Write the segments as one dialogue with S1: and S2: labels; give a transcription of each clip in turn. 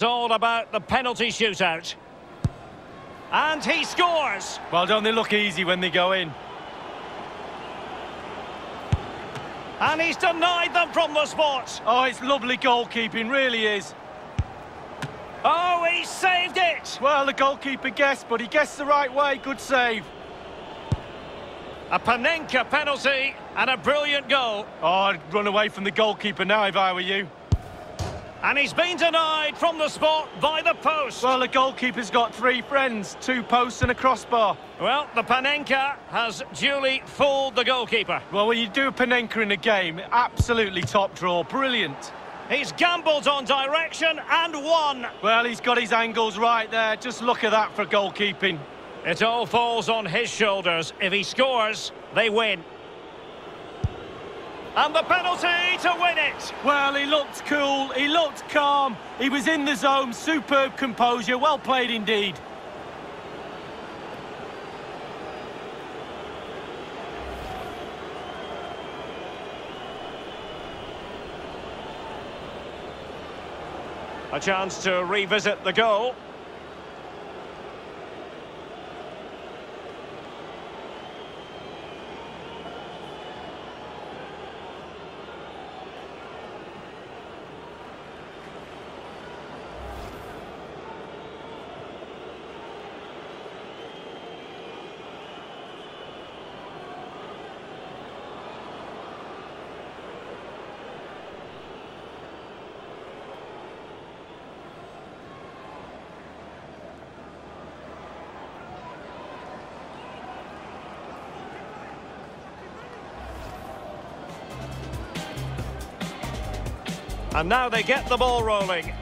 S1: It's all about the penalty shootout. And he scores!
S2: Well, don't they look easy when they go in?
S1: And he's denied them from the spot.
S2: Oh, it's lovely goalkeeping, really is.
S1: Oh, he saved it!
S2: Well, the goalkeeper guessed, but he guessed the right way. Good save.
S1: A Panenka penalty and a brilliant goal.
S2: Oh, I'd run away from the goalkeeper now if I were you.
S1: And he's been denied from the spot by the post.
S2: Well, the goalkeeper's got three friends, two posts and a crossbar.
S1: Well, the Panenka has duly fooled the goalkeeper.
S2: Well, when you do a Panenka in a game, absolutely top draw, brilliant.
S1: He's gambled on direction and won.
S2: Well, he's got his angles right there. Just look at that for goalkeeping.
S1: It all falls on his shoulders. If he scores, they win. And the penalty to win it.
S2: Well, he looked cool, he looked calm, he was in the zone, superb composure, well played indeed.
S1: A chance to revisit the goal. And now they get the ball rolling.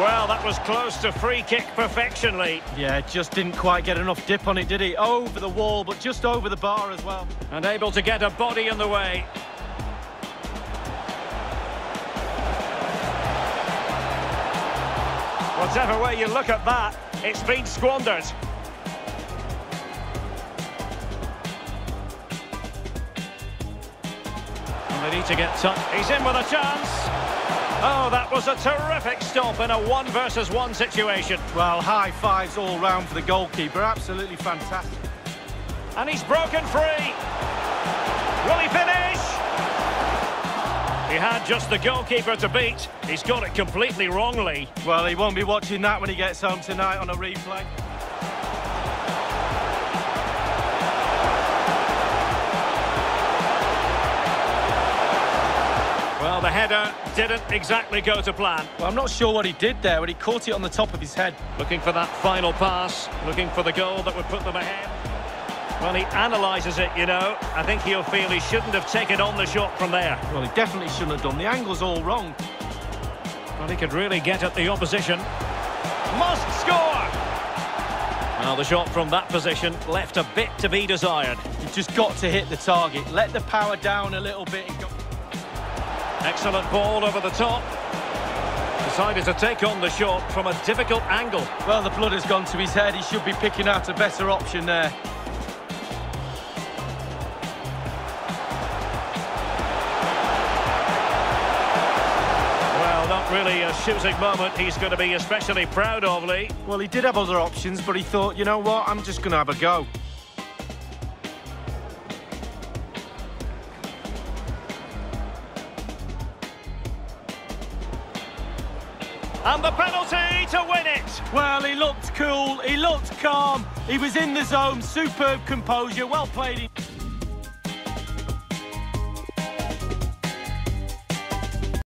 S1: Well, that was close to free kick perfection, Lee.
S2: Yeah, just didn't quite get enough dip on it, did he? Over the wall, but just over the bar as well.
S1: And able to get a body in the way. Whatever way you look at that, it's been squandered. They need to get touch. He's in with a chance. Oh, that was a terrific stop in a one versus one situation.
S2: Well, high fives all round for the goalkeeper. Absolutely fantastic.
S1: And he's broken free. Will he finish? He had just the goalkeeper to beat. He's got it completely wrongly.
S2: Well, he won't be watching that when he gets home tonight on a replay.
S1: The header didn't exactly go to plan.
S2: Well, I'm not sure what he did there but he caught it on the top of his head.
S1: Looking for that final pass, looking for the goal that would put them ahead. Well, he analyses it, you know. I think he'll feel he shouldn't have taken on the shot from there.
S2: Well, he definitely shouldn't have done. The angle's all wrong.
S1: Well, he could really get at the opposition. Must score! Well, the shot from that position left a bit to be desired.
S2: You've just got to hit the target. Let the power down a little bit.
S1: Excellent ball over the top. Decided to take on the shot from a difficult angle.
S2: Well, the blood has gone to his head. He should be picking out a better option there.
S1: Well, not really a shooting moment he's going to be especially proud of, Lee.
S2: Well, he did have other options, but he thought, you know what, I'm just going to have a go.
S1: And the penalty to win it.
S2: Well, he looked cool, he looked calm, he was in the zone, superb composure, well played.